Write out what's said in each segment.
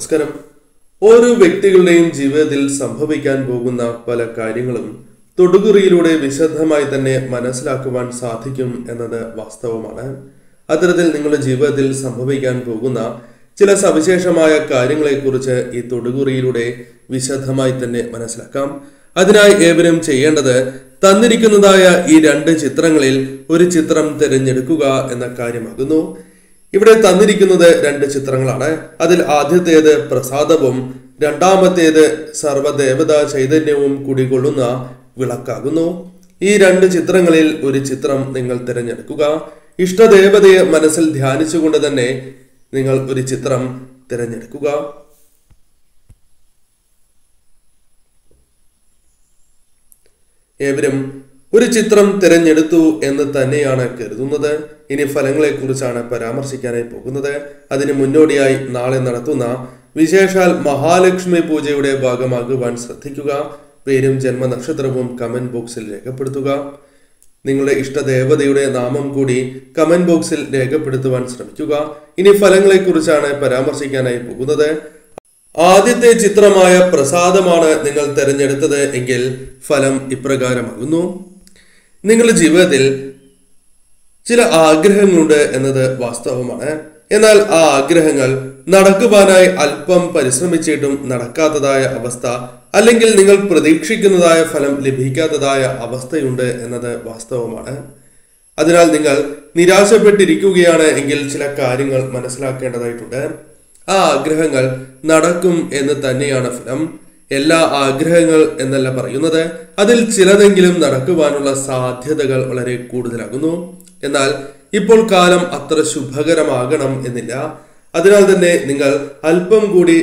നമസ്കാരം. ഓരോ വ്യക്തികളുടെയും ജീവിതത്തിൽ സംഭവിക്കാൻ പോകുന്ന പല കാര്യങ്ങളും തൊടുകുറിയിലൂടെ വിശദമായി തന്നെ മനസ്സിലാക്കുവാൻ സാധിക്കും എന്നത് വാസ്തവമാണ്. അത്തരത്തിൽ നിങ്ങളുടെ ജീവിതത്തിൽ സംഭവിക്കാൻ പോകുന്ന ചില സവിശേഷമായ കാര്യങ്ങളെക്കുറിച്ച് ഈ തൊടുകുറിയിലൂടെ വിശദമായി തന്നെ മനസ്സിലാക്കാം. അതിനായി ഏവരും ചെയ്യേണ്ടത് തന്നിരിക്കുന്നതായ ഈ രണ്ട് ചിത്രങ്ങളിൽ ഒരു ചിത്രം തിരഞ്ഞെടുക്കുക എന്ന കാര്യമാകുന്നു. ഇവിടെ തന്നിരിക്കുന്നത് രണ്ട് ചിത്രങ്ങളാണ്. അതിൽ ആദ്യത്തേത് പ്രസാദവും രണ്ടാമത്തേത് സർവദേവതാ ചൈതന്യവും കുടികൊള്ളുന്ന വിളക്കാകുന്നു. ഈ രണ്ട് ചിത്രങ്ങളിൽ ഒരു ചിത്രം നിങ്ങൾ തിരഞ്ഞെടുക്കുക. ഇഷ്ടദേവതയെ മനസ്സിൽ ധ്യാനിച്ചുകൊണ്ട് തന്നെ നിങ്ങൾ ഒരു ചിത്രം തിരഞ്ഞെടുക്കുക. ഏവരും ഒരു ചിത്രം തിരഞ്ഞെടുത്തു എന്ന് തന്നെയാണ് കരുതുന്നത്. ഇനി ഫലങ്ങളെക്കുറിച്ചാണ് പരാമർശിക്കാനായി പോകുന്നത്. അതിന് മുന്നോടിയായി നാളെ നടത്തുന്ന വിശേഷാൽ മഹാലക്ഷ്മി പൂജയുടെ ഭാഗമാകുവാൻ ശ്രദ്ധിക്കുക. പേരും ജന്മനക്ഷത്രവും കമന്റ് ബോക്സിൽ രേഖപ്പെടുത്തുക. നിങ്ങളുടെ ഇഷ്ടദേവതയുടെ നാമം കൂടി കമന്റ് ബോക്സിൽ രേഖപ്പെടുത്തുവാൻ ശ്രമിക്കുക. ഇനി ഫലങ്ങളെക്കുറിച്ചാണ് പരാമർശിക്കാനായി പോകുന്നത്. ആദ്യത്തെ ചിത്രമായ പ്രസാദമാണ് നിങ്ങൾ തിരഞ്ഞെടുത്തത് എങ്കിൽ ഫലം ഇപ്രകാരമാകുന്നു. നിങ്ങളുടെ ജീവിതത്തിൽ ചില ആഗ്രഹങ്ങളുണ്ട് എന്നത് വാസ്തവമാണ്. എന്നാൽ ആ ആഗ്രഹങ്ങൾ നടക്കുവാനായി അല്പം പരിശ്രമിച്ചിട്ടും നടക്കാത്തതായ അവസ്ഥ അല്ലെങ്കിൽ നിങ്ങൾ പ്രതീക്ഷിക്കുന്നതായ ഫലം ലഭിക്കാത്തതായ അവസ്ഥയുണ്ട് എന്നത് വാസ്തവമാണ്. അതിനാൽ നിങ്ങൾ നിരാശപ്പെട്ടിരിക്കുകയാണ് എങ്കിൽ ചില കാര്യങ്ങൾ മനസ്സിലാക്കേണ്ടതായിട്ടുണ്ട്. ആ ആഗ്രഹങ്ങൾ നടക്കും എന്ന് തന്നെയാണ് ഫലം. എല്ലാ ആഗ്രഹങ്ങൾ എന്നല്ല പറയുന്നത്. അതിൽ ചിലതെങ്കിലും നടക്കുവാനുള്ള സാധ്യതകൾ വളരെ കൂടുതലാകുന്നു. എന്നാൽ ഇപ്പോൾ കാലം അത്ര ശുഭകരമാകണം എന്നില്ല. അതിനാൽ തന്നെ നിങ്ങൾ അല്പം കൂടി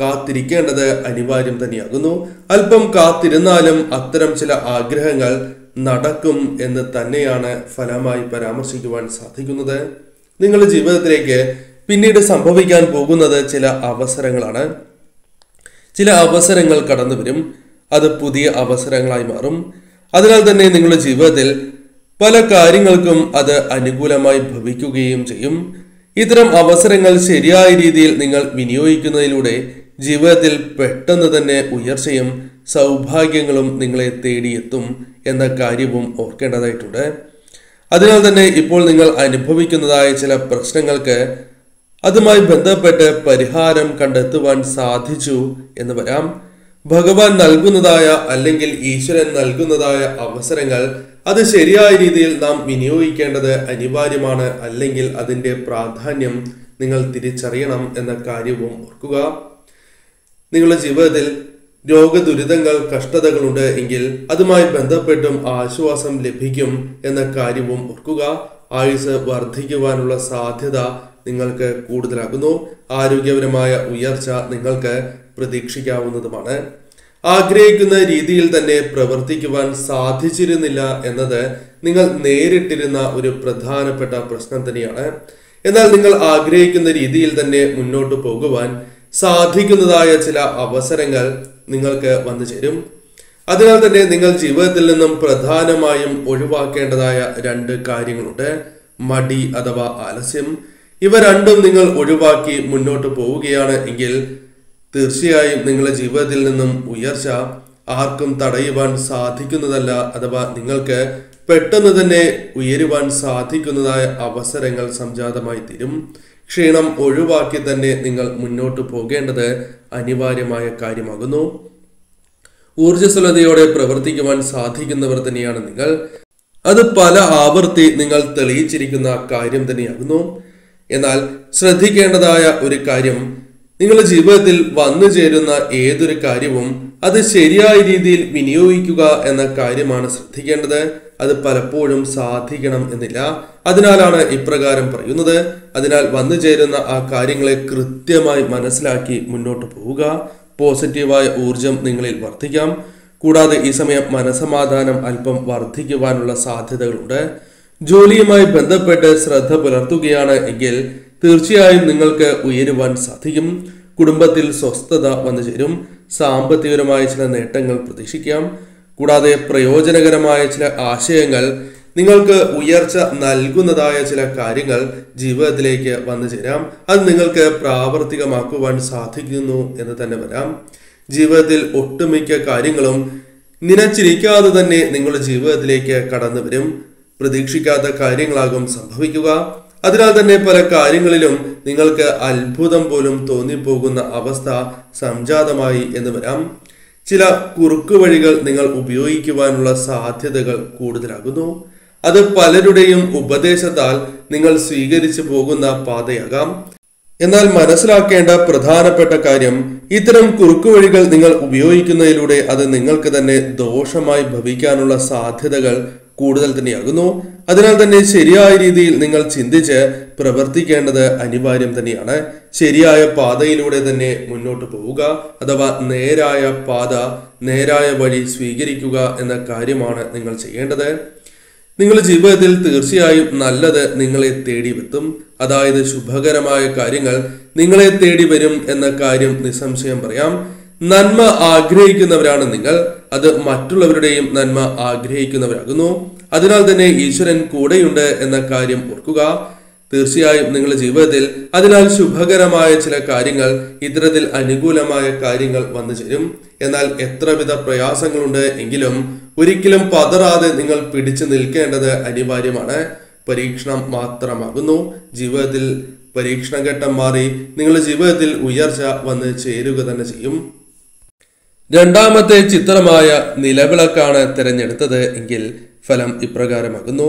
കാത്തിരിക്കേണ്ടത് അനിവാര്യം തന്നെയാകുന്നു. അല്പം കാത്തിരുന്നാലും അത്തരം ചില ആഗ്രഹങ്ങൾ നടക്കും എന്ന് തന്നെയാണ് ഫലമായി പരാമർശിക്കുവാൻ സാധിക്കുന്നത്. നിങ്ങളുടെ ജീവിതത്തിലേക്ക് പിന്നീട് സംഭവിക്കാൻ പോകുന്നത് ചില അവസരങ്ങളാണ്. ചില അവസരങ്ങൾ കടന്നു വരും. അത് പുതിയ അവസരങ്ങളായി മാറും. അതിനാൽ തന്നെ നിങ്ങളുടെ ജീവിതത്തിൽ പല കാര്യങ്ങൾക്കും അത് അനുകൂലമായി ഭവിക്കുകയും ചെയ്യും. ഇത്തരം അവസരങ്ങൾ ശരിയായ രീതിയിൽ നിങ്ങൾ വിനിയോഗിക്കുന്നതിലൂടെ ജീവിതത്തിൽ പെട്ടെന്ന് തന്നെ ഉയർച്ചയും സൗഭാഗ്യങ്ങളും നിങ്ങളെ തേടിയെത്തും എന്ന കാര്യവും ഓർക്കേണ്ടതായിട്ടുണ്ട്. അതിനാൽ തന്നെ ഇപ്പോൾ നിങ്ങൾ അനുഭവിക്കുന്നതായ ചില പ്രശ്നങ്ങൾക്ക് അതുമായി ബന്ധപ്പെട്ട് പരിഹാരം കണ്ടെത്തുവാൻ സാധിച്ചു എന്ന് വരാം. ഭഗവാൻ നൽകുന്നതായ അല്ലെങ്കിൽ ഈശ്വരൻ നൽകുന്നതായ അവസരങ്ങൾ അത് ശരിയായ രീതിയിൽ നാം വിനിയോഗിക്കേണ്ടത് അനിവാര്യമാണ് അല്ലെങ്കിൽ അതിന്റെ പ്രാധാന്യം നിങ്ങൾ തിരിച്ചറിയണം എന്ന കാര്യവും ഓർക്കുക. നിങ്ങളുടെ ജീവിതത്തിൽ രോഗദുരിതങ്ങൾ കഷ്ടതകളുണ്ട് എങ്കിൽ അതുമായി ബന്ധപ്പെട്ടും ആശ്വാസം ലഭിക്കും എന്ന കാര്യവും ഓർക്കുക. ആയുസ് വർദ്ധിക്കുവാനുള്ള സാധ്യത നിങ്ങൾക്ക് കൂടുതലാകുന്നു. ആരോഗ്യപരമായ ഉയർച്ച നിങ്ങൾക്ക് പ്രതീക്ഷിക്കാവുന്നതുമാണ്. ആഗ്രഹിക്കുന്ന രീതിയിൽ തന്നെ പ്രവർത്തിക്കുവാൻ സാധിച്ചിരുന്നില്ല എന്നത് നിങ്ങൾ നേരിട്ടിരുന്ന ഒരു പ്രധാനപ്പെട്ട പ്രശ്നം തന്നെയാണ്. എന്നാൽ നിങ്ങൾ ആഗ്രഹിക്കുന്ന രീതിയിൽ തന്നെ മുന്നോട്ട് പോകുവാൻ സാധിക്കുന്നതായ ചില അവസരങ്ങൾ നിങ്ങൾക്ക് വന്നു ചേരും. അതിനാൽ തന്നെ നിങ്ങൾ ജീവിതത്തിൽ നിന്നും പ്രധാനമായും ഒഴിവാക്കേണ്ടതായ രണ്ട് കാര്യങ്ങളുണ്ട്. മടി അഥവാ ആലസ്യം. ഇവ രണ്ടും നിങ്ങൾ ഒഴിവാക്കി മുന്നോട്ട് പോവുകയാണ് എങ്കിൽ തീർച്ചയായും നിങ്ങളുടെ ജീവിതത്തിൽ നിന്നും ഉയർച്ച ആർക്കും തടയുവാൻ സാധിക്കുന്നതല്ല അഥവാ നിങ്ങൾക്ക് പെട്ടെന്ന് തന്നെ ഉയരുവാൻ സാധിക്കുന്നതായ അവസരങ്ങൾ സംജാതമായി തീരും. ക്ഷീണം ഒഴിവാക്കി തന്നെ നിങ്ങൾ മുന്നോട്ട് പോകേണ്ടത് അനിവാര്യമായ കാര്യമാകുന്നു. ഊർജസ്വലതയോടെ പ്രവർത്തിക്കുവാൻ സാധിക്കുന്നവർ തന്നെയാണ് നിങ്ങൾ. അത് പല ആവർത്തി നിങ്ങൾ തെളിയിച്ചിരിക്കുന്ന കാര്യം തന്നെയാകുന്നു. എന്നാൽ ശ്രദ്ധിക്കേണ്ടതായ ഒരു കാര്യം. നിങ്ങളുടെ ജീവിതത്തിൽ വന്നു ചേരുന്ന ഏതൊരു കാര്യവും അത് ശരിയായ രീതിയിൽ വിനിയോഗിക്കുക എന്ന കാര്യമാണ് ശ്രദ്ധിക്കേണ്ടത്. അത് പലപ്പോഴും സാധിക്കണം എന്നില്ല. അതിനാലാണ് ഇപ്രകാരം പറയുന്നത്. അതിനാൽ വന്നു ചേരുന്ന ആ കാര്യങ്ങളെ കൃത്യമായി മനസ്സിലാക്കി മുന്നോട്ട് പോവുക. പോസിറ്റീവായ ഊർജം നിങ്ങളിൽ വർദ്ധിക്കാം. കൂടാതെ ഈ സമയം മനസമാധാനം അല്പം വർദ്ധിക്കുവാനുള്ള സാധ്യതകളുണ്ട്. ജോലിയുമായി ബന്ധപ്പെട്ട് ശ്രദ്ധ പുലർത്തുകയാണ് എങ്കിൽ തീർച്ചയായും നിങ്ങൾക്ക് ഉയരുവാൻ സാധിക്കും. കുടുംബത്തിൽ സ്വസ്ഥത വന്നു ചേരും. സാമ്പത്തികപരമായ ചില നേട്ടങ്ങൾ പ്രതീക്ഷിക്കാം. കൂടാതെ പ്രയോജനകരമായ ചില ആശയങ്ങൾ നിങ്ങൾക്ക് ഉയർച്ച നൽകുന്നതായ ചില കാര്യങ്ങൾ ജീവിതത്തിലേക്ക് വന്നു ചേരാം. അത് നിങ്ങൾക്ക് പ്രാവർത്തികമാക്കുവാൻ സാധിക്കുന്നു എന്ന് തന്നെ വരാം. ജീവിതത്തിൽ ഒട്ടുമിക്ക കാര്യങ്ങളും നിനച്ചിരിക്കാതെ തന്നെ നിങ്ങളുടെ ജീവിതത്തിലേക്ക് കടന്നു വരും. പ്രതീക്ഷിക്കാത്ത കാര്യങ്ങളാകും സംഭവിക്കുക. അതിനാൽ തന്നെ പല കാര്യങ്ങളിലും നിങ്ങൾക്ക് അത്ഭുതം പോലും തോന്നിപ്പോകുന്ന അവസ്ഥ സംജാതമായി എന്ന് വരാം. ചില കുറുക്കുവഴികൾ നിങ്ങൾ ഉപയോഗിക്കുവാനുള്ള സാധ്യതകൾ കൂടുതലാകുന്നു. അത് പലരുടെയും ഉപദേശത്താൽ നിങ്ങൾ സ്വീകരിച്ചു പോകുന്ന പാതയാകാം. എന്നാൽ മനസ്സിലാക്കേണ്ട പ്രധാനപ്പെട്ട കാര്യം ഇത്തരം കുറുക്കുവഴികൾ നിങ്ങൾ ഉപയോഗിക്കുന്നതിലൂടെ അത് നിങ്ങൾക്ക് തന്നെ ദോഷമായി ഭവിക്കാനുള്ള സാധ്യതകൾ കൂടുതൽ തന്നെയാകുന്നു അതിനാൽ തന്നെ ശരിയായ രീതിയിൽ നിങ്ങൾ ചിന്തിച്ച് പ്രവർത്തിക്കേണ്ടത് അനിവാര്യം തന്നെയാണ്. ശരിയായ പാതയിലൂടെ തന്നെ മുന്നോട്ട് പോവുക അഥവാ നേരായ പാത നേരായ വഴി സ്വീകരിക്കുക എന്ന കാര്യമാണ് നിങ്ങൾ ചെയ്യേണ്ടത്. നിങ്ങളുടെ ജീവിതത്തിൽ തീർച്ചയായും നല്ലത് നിങ്ങളെ തേടി എത്തും അതായത് ശുഭകരമായ കാര്യങ്ങൾ നിങ്ങളെ തേടി വരും എന്ന കാര്യം നിസ്സംശയം പറയാം. നന്മ ആഗ്രഹിക്കുന്നവരാണ് നിങ്ങൾ. അത് മറ്റുള്ളവരുടെയും നന്മ ആഗ്രഹിക്കുന്നവരാകുന്നു. അതിനാൽ തന്നെ ഈശ്വരൻ കൂടെയുണ്ട് എന്ന കാര്യം ഓർക്കുക. തീർച്ചയായും നിങ്ങളുടെ ജീവിതത്തിൽ അതിനാൽ ശുഭകരമായ ചില കാര്യങ്ങൾ ഇത്തരത്തിൽ അനുകൂലമായ കാര്യങ്ങൾ വന്നു ചേരും. എന്നാൽ എത്രവിധ പ്രയാസങ്ങളുണ്ട് എങ്കിലും ഒരിക്കലും പതറാതെ നിങ്ങൾ പിടിച്ചു നിൽക്കേണ്ടത് അനിവാര്യമാണ്. പരീക്ഷണം മാത്രമാകുന്നു. ജീവിതത്തിൽ പരീക്ഷണഘട്ടം മാറി നിങ്ങളുടെ ജീവിതത്തിൽ ഉയർച്ച വന്ന് ചേരുക തന്നെ ചെയ്യും. രണ്ടാമത്തെ ചിത്രമായ നിലവിളക്കാണ് തിരഞ്ഞെടുത്തത് എങ്കിൽ ഫലം ഇപ്രകാരമാകുന്നു.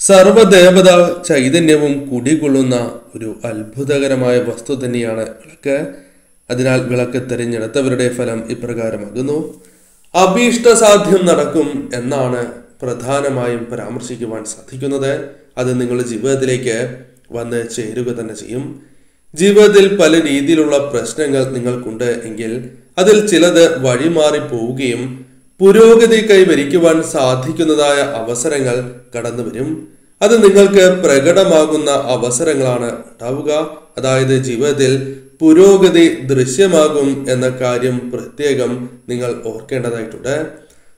സർവദേവത ചൈതന്യവും കുടികൊള്ളുന്ന ഒരു അത്ഭുതകരമായ വസ്തു തന്നെയാണ് വിളക്ക്. അതിനാൽ വിളക്ക് തിരഞ്ഞെടുത്തവരുടെ ഫലം ഇപ്രകാരമാകുന്നു. അഭീഷ്ടസാധ്യം നടക്കും എന്നാണ് പ്രധാനമായും പരാമർശിക്കുവാൻ സാധിക്കുന്നത്. അത് നിങ്ങളുടെ ജീവിതത്തിലേക്ക് വന്ന് ചേരുക തന്നെ ചെയ്യും. ജീവിതത്തിൽ പല രീതിയിലുള്ള പ്രശ്നങ്ങൾ നിങ്ങൾക്കുണ്ട് എങ്കിൽ അതിൽ ചിലത് വഴിമാറി പോവുകയും പുരോഗതി കൈവരിക്കുവാൻ സാധിക്കുന്നതായ അവസരങ്ങൾ കടന്നുവരും. അത് നിങ്ങൾക്ക് പ്രകടമാകുന്ന അവസരങ്ങളാണ് ഉണ്ടാവുക. അതായത് ജീവിതത്തിൽ പുരോഗതി ദൃശ്യമാകും എന്ന കാര്യം പ്രത്യേകം നിങ്ങൾ ഓർക്കേണ്ടതായിട്ടുണ്ട്.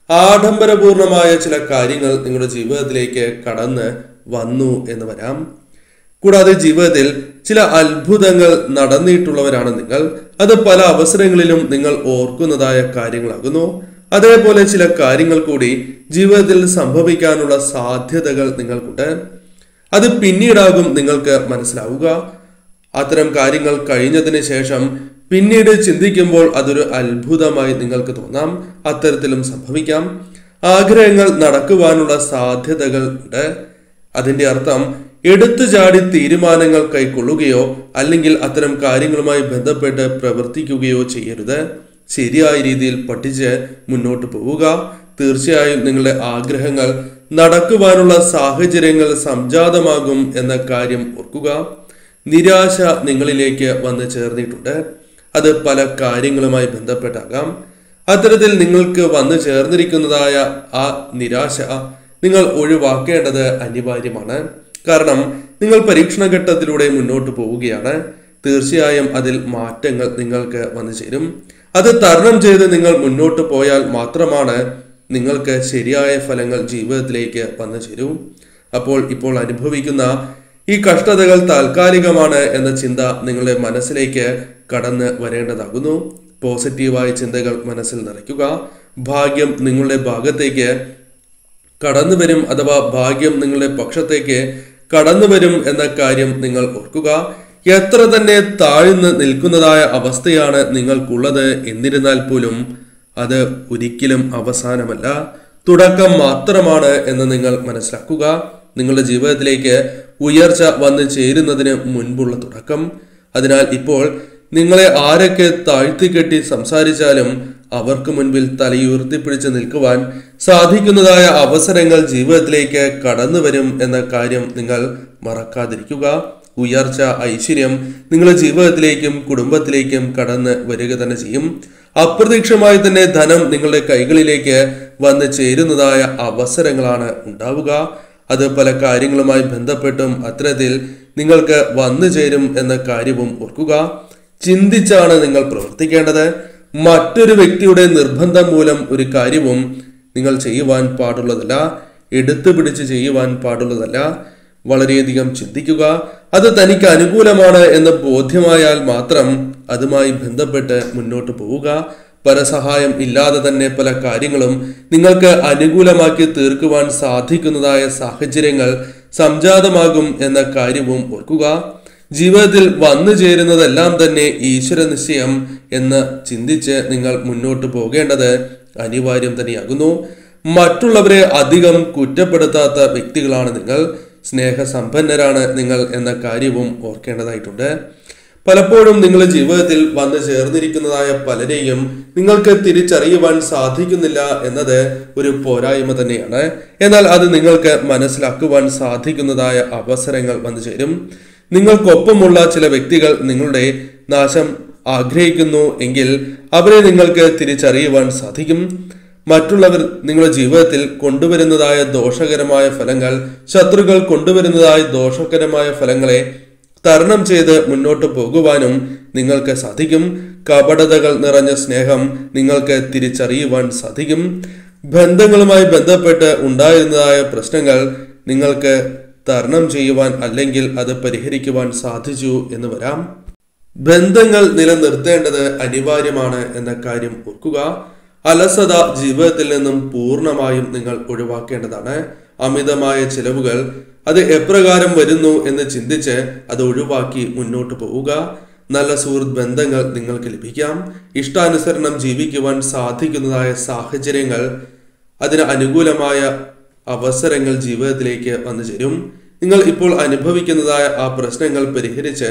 ആഡംബരപൂർണമായ ചില കാര്യങ്ങൾ നിങ്ങളുടെ ജീവിതത്തിലേക്ക് കടന്ന് വന്നു എന്ന് വരാം. കൂടാതെ ജീവിതത്തിൽ ചില അത്ഭുതങ്ങൾ നടന്നിട്ടുള്ളവരാണ് നിങ്ങൾ. അത് പല അവസരങ്ങളിലും നിങ്ങൾ ഓർക്കുന്നതായ കാര്യങ്ങളാകുന്നു. അതേപോലെ ചില കാര്യങ്ങൾ കൂടി ജീവിതത്തിൽ സംഭവിക്കാനുള്ള സാധ്യതകൾ നിങ്ങൾക്കുണ്ട്. അത് പിന്നീടാകും നിങ്ങൾക്ക് മനസ്സിലാവുക. അത്തരം കാര്യങ്ങൾ കഴിഞ്ഞതിന് ശേഷം പിന്നീട് ചിന്തിക്കുമ്പോൾ അതൊരു അത്ഭുതമായി നിങ്ങൾക്ക് തോന്നാം. അത്തരത്തിലും സംഭവിക്കാം. ആഗ്രഹങ്ങൾ നടക്കുവാനുള്ള സാധ്യതകൾ ഉണ്ട്. അതിന്റെ അർത്ഥം എടുത്തു ചാടി തീരുമാനങ്ങൾ കൈക്കൊള്ളുകയോ അല്ലെങ്കിൽ അത്തരം കാര്യങ്ങളുമായി ബന്ധപ്പെട്ട് പ്രവർത്തിക്കുകയോ ചെയ്യരുത്. ശരിയായ രീതിയിൽ പഠിച്ച് മുന്നോട്ട് പോവുക. തീർച്ചയായും നിങ്ങളുടെ ആഗ്രഹങ്ങൾ നടക്കുവാനുള്ള സാഹചര്യങ്ങൾ സംജാതമാകും എന്ന കാര്യം ഓർക്കുക. നിരാശ നിങ്ങളിലേക്ക് വന്ന് ചേർന്നിട്ടുണ്ട്. അത് പല കാര്യങ്ങളുമായി ബന്ധപ്പെട്ടാകാം. അത്തരത്തിൽ നിങ്ങൾക്ക് വന്നു ചേർന്നിരിക്കുന്നതായ ആ നിരാശ നിങ്ങൾ ഒഴിവാക്കേണ്ടത് അനിവാര്യമാണ്. കാരണം നിങ്ങൾ പരീക്ഷണ ഘട്ടത്തിലൂടെ മുന്നോട്ട് പോവുകയാണ്. തീർച്ചയായും അതിൽ മാറ്റങ്ങൾ നിങ്ങൾക്ക് വന്നു ചേരും. അത് തരണം ചെയ്ത് നിങ്ങൾ മുന്നോട്ട് പോയാൽ മാത്രമാണ് നിങ്ങൾക്ക് ശരിയായ ഫലങ്ങൾ ജീവിതത്തിലേക്ക് വന്നു ചേരൂ. അപ്പോൾ ഇപ്പോൾ അനുഭവിക്കുന്ന ഈ കഷ്ടതകൾ താൽക്കാലികമാണ് എന്ന ചിന്ത നിങ്ങളുടെ മനസ്സിലേക്ക് കടന്ന് വരേണ്ടതാകുന്നു. പോസിറ്റീവായ ചിന്തകൾ മനസ്സിൽ നിറയ്ക്കുക. ഭാഗ്യം നിങ്ങളുടെ ഭാഗത്തേക്ക് കടന്നു വരും അഥവാ ഭാഗ്യം നിങ്ങളുടെ പക്ഷത്തേക്ക് കടന്നു വരും എന്ന കാര്യം നിങ്ങൾ ഓർക്കുക. എത്ര തന്നെ താഴ്ന്ന് നിൽക്കുന്നതായ അവസ്ഥയാണ് നിങ്ങൾക്കുള്ളത്. എന്നിരുന്നാൽ പോലും അത് ഒരിക്കലും അവസാനമല്ല. തുടക്കം മാത്രമാണ് എന്ന് നിങ്ങൾ മനസ്സിലാക്കുക. നിങ്ങളുടെ ജീവിതത്തിലേക്ക് ഉയർച്ച വന്നു ചേരുന്നതിന് മുൻപുള്ള തുടക്കം. അതിനാൽ ഇപ്പോൾ നിങ്ങളെ ആരൊക്കെ താഴ്ത്തിക്കെട്ടി സംസാരിച്ചാലും അവർക്ക് മുൻപിൽ തലയുയർത്തിപ്പിടിച്ച് നിൽക്കുവാൻ സാധിക്കുന്നതായ അവസരങ്ങൾ ജീവിതത്തിലേക്ക് കടന്നു വരും എന്ന കാര്യം നിങ്ങൾ മറക്കാതിരിക്കുക. ഉയർച്ച ഐശ്വര്യം നിങ്ങളുടെ ജീവിതത്തിലേക്കും കുടുംബത്തിലേക്കും കടന്ന് വരിക തന്നെ ചെയ്യും. അപ്രതീക്ഷമായി തന്നെ ധനം നിങ്ങളുടെ കൈകളിലേക്ക് വന്ന് ചേരുന്നതായ അവസരങ്ങളാണ് ഉണ്ടാവുക. അത് പല കാര്യങ്ങളുമായി ബന്ധപ്പെട്ടും അത്തരത്തിൽ നിങ്ങൾക്ക് വന്നു ചേരും എന്ന കാര്യവും ഓർക്കുക. ചിന്തിച്ചാണ് നിങ്ങൾ പ്രവർത്തിക്കേണ്ടത്. മറ്റൊരു വ്യക്തിയുടെ നിർബന്ധം മൂലം ഒരു കാര്യവും നിങ്ങൾ ചെയ്യുവാൻ പാടുള്ളതല്ല എടുത്തു പിടിച്ച് ചെയ്യുവാൻ പാടുള്ളതല്ല. വളരെയധികം ചിന്തിക്കുക. അത് തനിക്ക് അനുകൂലമാണ് എന്ന് ബോധ്യമായാൽ മാത്രം അതുമായി ബന്ധപ്പെട്ട് മുന്നോട്ട് പോവുക. പരസഹായം ഇല്ലാതെ തന്നെ പല കാര്യങ്ങളും നിങ്ങൾക്ക് അനുകൂലമാക്കി തീർക്കുവാൻ സാധിക്കുന്നതായ സാഹചര്യങ്ങൾ സംജാതമാകും എന്ന കാര്യവും ഓർക്കുക. ജീവിതത്തിൽ വന്നു ചേരുന്നതെല്ലാം തന്നെ ഈശ്വര നിശ്ചയം എന്ന് ചിന്തിച്ച് നിങ്ങൾ മുന്നോട്ട് പോകേണ്ടത് അനിവാര്യം തന്നെയാകുന്നു. മറ്റുള്ളവരെ അധികം കുറ്റപ്പെടുത്താത്ത വ്യക്തികളാണ് നിങ്ങൾ. സ്നേഹസമ്പന്നരാണ് നിങ്ങൾ എന്ന കാര്യവും ഓർക്കേണ്ടതായിട്ടുണ്ട്. പലപ്പോഴും നിങ്ങളുടെ ജീവിതത്തിൽ വന്നു ചേർന്നിരിക്കുന്നതായ പലരെയും നിങ്ങൾക്ക് തിരിച്ചറിയുവാൻ സാധിക്കുന്നില്ല എന്നത് ഒരു പോരായ്മ തന്നെയാണ്. എന്നാൽ അത് നിങ്ങൾക്ക് മനസ്സിലാക്കുവാൻ സാധിക്കുന്നതായ അവസരങ്ങൾ വന്നു ചേരും. നിങ്ങൾക്കൊപ്പമുള്ള ചില വ്യക്തികൾ നിങ്ങളുടെ നാശം ആഗ്രഹിക്കുന്നു എങ്കിൽ അവരെ നിങ്ങൾക്ക് തിരിച്ചറിയുവാൻ സാധിക്കും. മറ്റുള്ളവർ നിങ്ങളുടെ ജീവിതത്തിൽ കൊണ്ടുവരുന്നതായ ദോഷകരമായ ഫലങ്ങൾ ശത്രുക്കൾ കൊണ്ടുവരുന്നതായ ദോഷകരമായ ഫലങ്ങളെ തരണം ചെയ്ത് മുന്നോട്ട് പോകുവാനും നിങ്ങൾക്ക് സാധിക്കും. കപടതകൾ നിറഞ്ഞ സ്നേഹം നിങ്ങൾക്ക് തിരിച്ചറിയുവാൻ സാധിക്കും. ബന്ധങ്ങളുമായി ബന്ധപ്പെട്ട് ഉണ്ടായിരുന്നതായ പ്രശ്നങ്ങൾ നിങ്ങൾക്ക് തരണം ചെയ്യുവാൻ അല്ലെങ്കിൽ അത് പരിഹരിക്കുവാൻ സാധിച്ചു എന്ന് വരാം. ബന്ധങ്ങൾ നിലനിർത്തേണ്ടത് അനിവാര്യമാണ് എന്ന കാര്യം ഓർക്കുക. അലസത ജീവിതത്തിൽ നിന്നും പൂർണമായും നിങ്ങൾ ഒഴിവാക്കേണ്ടതാണ്. അമിതമായ ചിലവുകൾ അത് എപ്രകാരം വരുന്നു എന്ന് ചിന്തിച്ച് അത് ഒഴിവാക്കി മുന്നോട്ട് പോവുക. നല്ല സുഹൃത്ത് ബന്ധങ്ങൾ നിങ്ങൾക്ക് ലഭിക്കാം. ഇഷ്ടാനുസരണം ജീവിക്കുവാൻ സാധിക്കുന്നതായ സാഹചര്യങ്ങൾ അതിന് അനുകൂലമായ അവസരങ്ങൾ ജീവിതത്തിലേക്ക് വന്നു ചേരും. നിങ്ങൾ ഇപ്പോൾ അനുഭവിക്കുന്നതായ ആ പ്രശ്നങ്ങൾ പരിഹരിച്ച്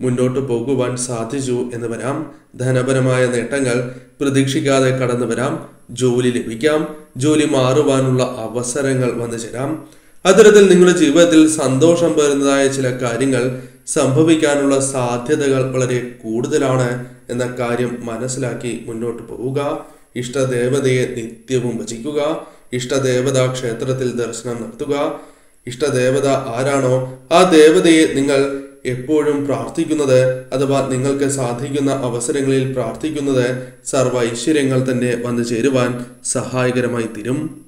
മുന്നോട്ട് പോകുവാൻ സാധിച്ചു എന്ന് വരാം. ധനപരമായ നേട്ടങ്ങൾ പ്രതീക്ഷിക്കാതെ കടന്നു വരാം. ജോലി ലഭിക്കാം. ജോലി മാറുവാനുള്ള അവസരങ്ങൾ വന്നു ചേരാം. അത്തരത്തിൽ നിങ്ങളുടെ ജീവിതത്തിൽ സന്തോഷം വരുന്നതായ ചില കാര്യങ്ങൾ സംഭവിക്കാനുള്ള സാധ്യതകൾ വളരെ കൂടുതലാണ് എന്ന കാര്യം മനസ്സിലാക്കി മുന്നോട്ട് പോവുക. ഇഷ്ടദേവതയെ നിത്യവും ഭജിക്കുക. ഇഷ്ടദേവതാ ക്ഷേത്രത്തിൽ ദർശനം നടത്തുക. ഇഷ്ടദേവത ആരാണോ ആ ദേവതയെ നിങ്ങൾ എപ്പോഴും പ്രാർത്ഥിക്കുന്നത് അഥവാ നിങ്ങൾക്ക് സാധിക്കുന്ന അവസരങ്ങളിൽ പ്രാർത്ഥിക്കുന്നത് സർവ ഐശ്വര്യങ്ങൾ തന്നെ വന്നു ചേരുവാൻ സഹായകരമായി തീരും.